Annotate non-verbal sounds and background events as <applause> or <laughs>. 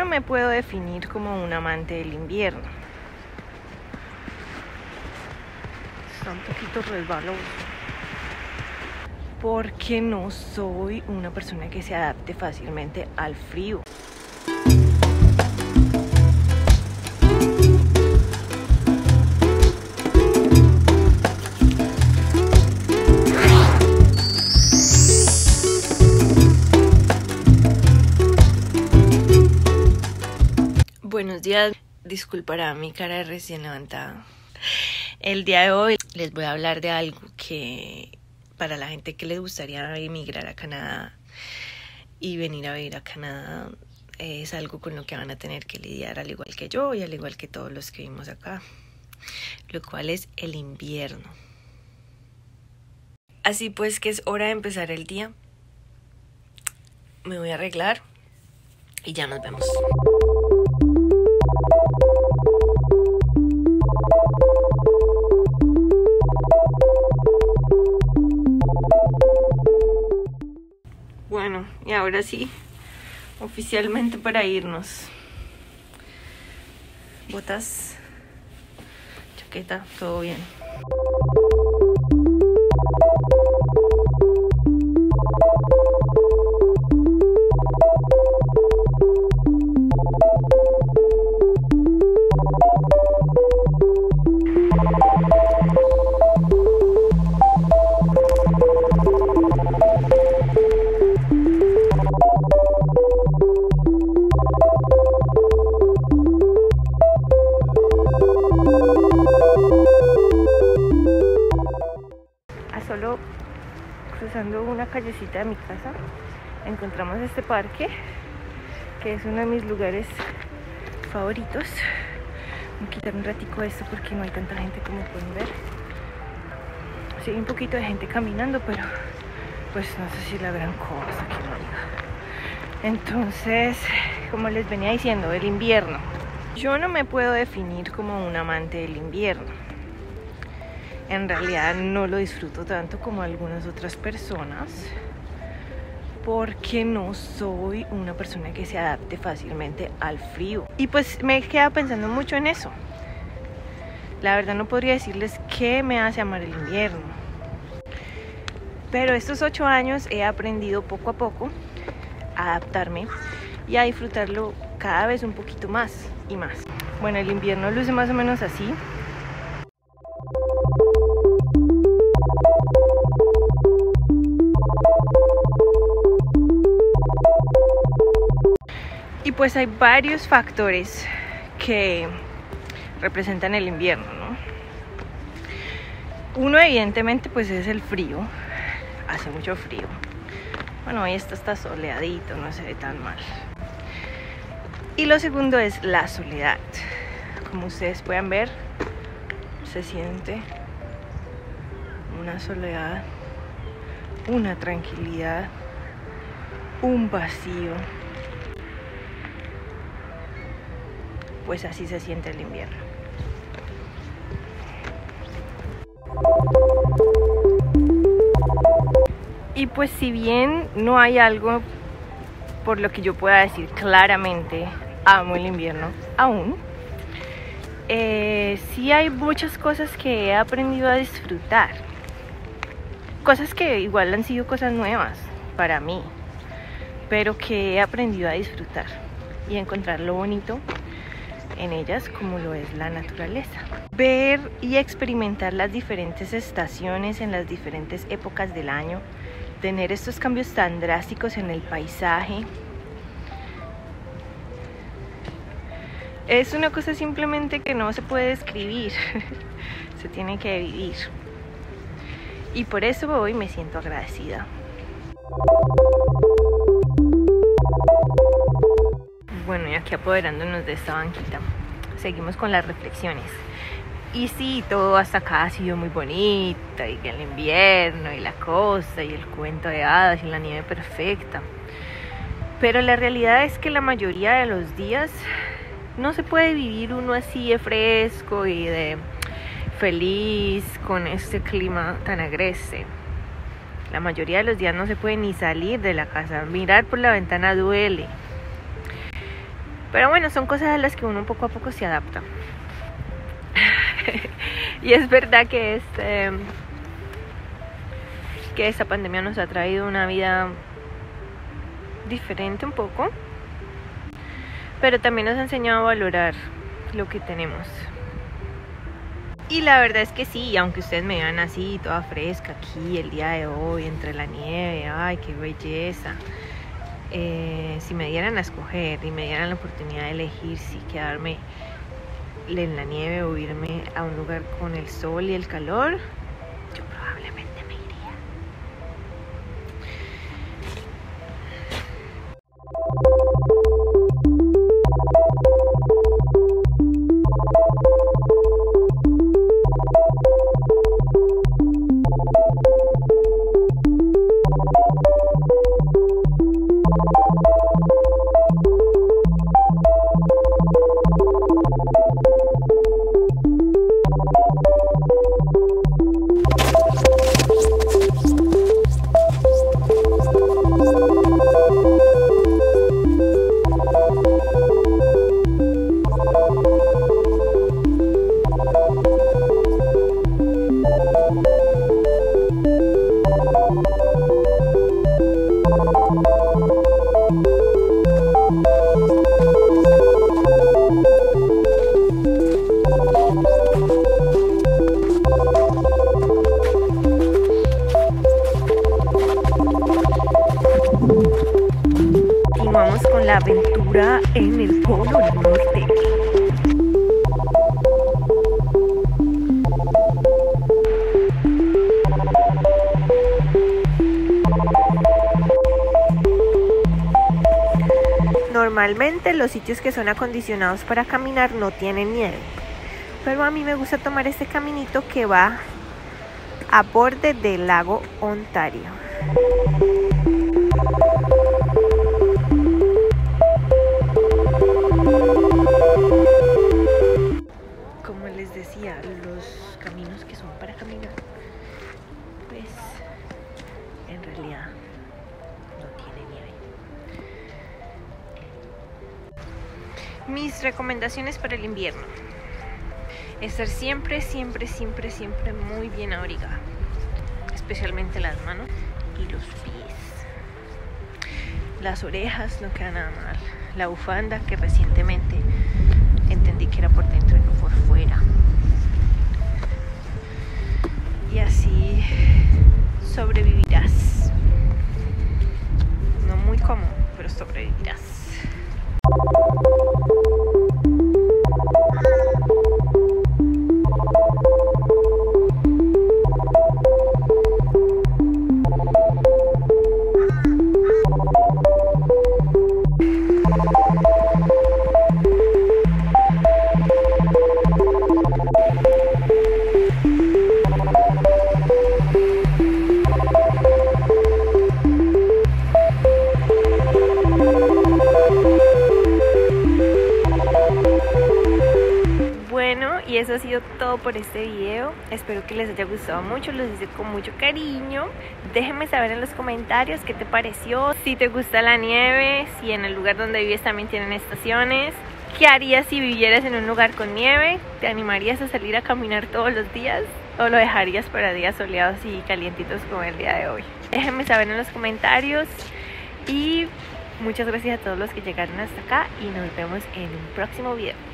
no me puedo definir como un amante del invierno. Está un poquito resbaloso. Porque no soy una persona que se adapte fácilmente al frío. Días, disculpará mi cara recién levantada. El día de hoy les voy a hablar de algo que para la gente que les gustaría emigrar a Canadá y venir a vivir a Canadá es algo con lo que van a tener que lidiar al igual que yo y al igual que todos los que vivimos acá, lo cual es el invierno. Así pues que es hora de empezar el día. Me voy a arreglar y ya nos vemos. Y ahora sí, oficialmente para irnos. Botas, chaqueta, todo bien. Callecita de mi casa encontramos este parque que es uno de mis lugares favoritos. Voy a quitar un ratico esto porque no hay tanta gente como pueden ver. Sí hay un poquito de gente caminando pero pues no sé si la gran cosa que no diga. Entonces como les venía diciendo el invierno. Yo no me puedo definir como un amante del invierno en realidad no lo disfruto tanto como algunas otras personas porque no soy una persona que se adapte fácilmente al frío. Y pues me he quedado pensando mucho en eso. La verdad no podría decirles qué me hace amar el invierno. Pero estos ocho años he aprendido poco a poco a adaptarme y a disfrutarlo cada vez un poquito más y más. Bueno, el invierno luce más o menos así. Pues hay varios factores que representan el invierno, ¿no? Uno evidentemente pues es el frío, hace mucho frío. Bueno, hoy está, está soleadito, no se ve tan mal. Y lo segundo es la soledad. Como ustedes pueden ver, se siente una soledad, una tranquilidad, un vacío. Pues así se siente el invierno. Y pues si bien no hay algo por lo que yo pueda decir claramente, amo el invierno aún, eh, sí hay muchas cosas que he aprendido a disfrutar. Cosas que igual han sido cosas nuevas para mí, pero que he aprendido a disfrutar y a encontrar lo bonito en ellas como lo es la naturaleza. Ver y experimentar las diferentes estaciones en las diferentes épocas del año, tener estos cambios tan drásticos en el paisaje, es una cosa simplemente que no se puede describir, <laughs> se tiene que vivir. Y por eso hoy me siento agradecida. Bueno, y aquí apoderándonos de esta banquita, seguimos con las reflexiones. Y sí, todo hasta acá ha sido muy bonito, y el invierno, y la costa, y el cuento de hadas, y la nieve perfecta. Pero la realidad es que la mayoría de los días no se puede vivir uno así de fresco y de feliz con este clima tan agreste. La mayoría de los días no se puede ni salir de la casa. Mirar por la ventana duele. Pero bueno, son cosas a las que uno poco a poco se adapta. <laughs> y es verdad que este que esta pandemia nos ha traído una vida diferente un poco, pero también nos ha enseñado a valorar lo que tenemos. Y la verdad es que sí, aunque ustedes me vean así, toda fresca aquí el día de hoy, entre la nieve, ay, qué belleza. Eh, si me dieran a escoger y me dieran la oportunidad de elegir si quedarme en la nieve o irme a un lugar con el sol y el calor, en el Polo Norte. Normalmente los sitios que son acondicionados para caminar no tienen nieve, pero a mí me gusta tomar este caminito que va a borde del lago Ontario. Decía, los caminos que son para caminar, pues en realidad no tiene nieve. Mis recomendaciones para el invierno. Estar siempre, siempre, siempre, siempre muy bien abrigada. Especialmente las manos y los pies. Las orejas no quedan nada mal. La bufanda que recientemente entendí que era por dentro y no por fuera. Y así sobrevivirás. Eso ha sido todo por este video. Espero que les haya gustado mucho, los hice con mucho cariño. Déjenme saber en los comentarios qué te pareció, si te gusta la nieve, si en el lugar donde vives también tienen estaciones. ¿Qué harías si vivieras en un lugar con nieve? ¿Te animarías a salir a caminar todos los días? ¿O lo dejarías para días soleados y calientitos como el día de hoy? Déjenme saber en los comentarios y muchas gracias a todos los que llegaron hasta acá y nos vemos en un próximo video.